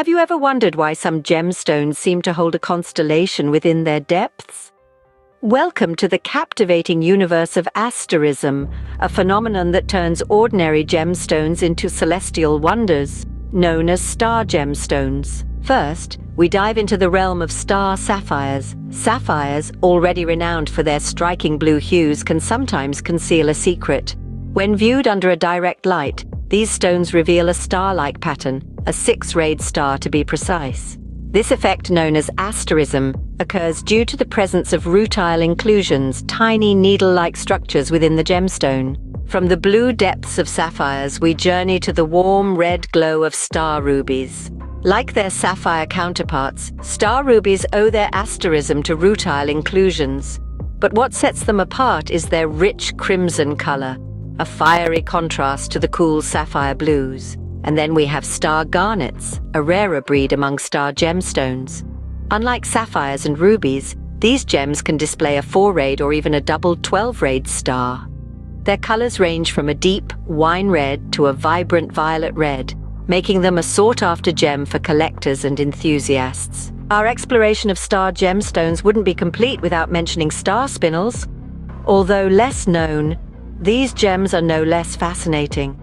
Have you ever wondered why some gemstones seem to hold a constellation within their depths? Welcome to the captivating universe of asterism, a phenomenon that turns ordinary gemstones into celestial wonders, known as star gemstones. First, we dive into the realm of star sapphires. Sapphires, already renowned for their striking blue hues, can sometimes conceal a secret. When viewed under a direct light, these stones reveal a star-like pattern, a six-rayed star to be precise. This effect, known as asterism, occurs due to the presence of rutile inclusions, tiny needle-like structures within the gemstone. From the blue depths of sapphires, we journey to the warm red glow of star rubies. Like their sapphire counterparts, star rubies owe their asterism to rutile inclusions. But what sets them apart is their rich crimson color, a fiery contrast to the cool sapphire blues. And then we have star garnets, a rarer breed among star gemstones. Unlike sapphires and rubies, these gems can display a four-rayed or even a double 12-rayed star. Their colors range from a deep wine red to a vibrant violet red, making them a sought-after gem for collectors and enthusiasts. Our exploration of star gemstones wouldn't be complete without mentioning star spinels. Although less known, these gems are no less fascinating.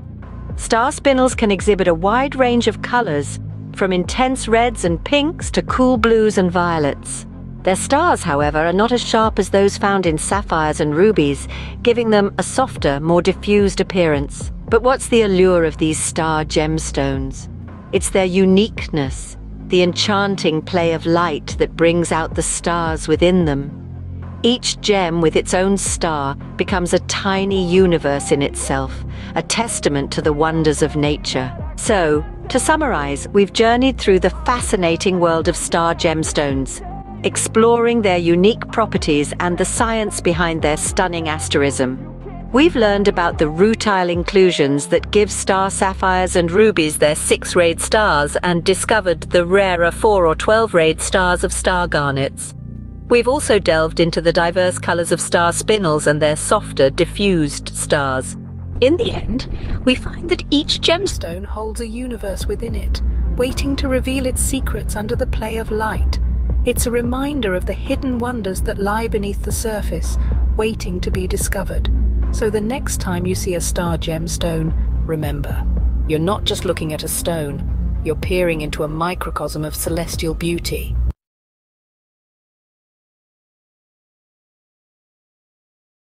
Star spinels can exhibit a wide range of colors, from intense reds and pinks to cool blues and violets. Their stars, however, are not as sharp as those found in sapphires and rubies, giving them a softer, more diffused appearance. But what's the allure of these star gemstones? It's their uniqueness, the enchanting play of light that brings out the stars within them. Each gem with its own star becomes a tiny universe in itself, a testament to the wonders of nature. So, to summarize, we've journeyed through the fascinating world of star gemstones, exploring their unique properties and the science behind their stunning asterism. We've learned about the rutile inclusions that give star sapphires and rubies their six-rayed stars and discovered the rarer four or 12-rayed stars of star garnets. We've also delved into the diverse colours of star spinels and their softer, diffused stars. In the end, we find that each gemstone holds a universe within it, waiting to reveal its secrets under the play of light. It's a reminder of the hidden wonders that lie beneath the surface, waiting to be discovered. So the next time you see a star gemstone, remember, you're not just looking at a stone, you're peering into a microcosm of celestial beauty.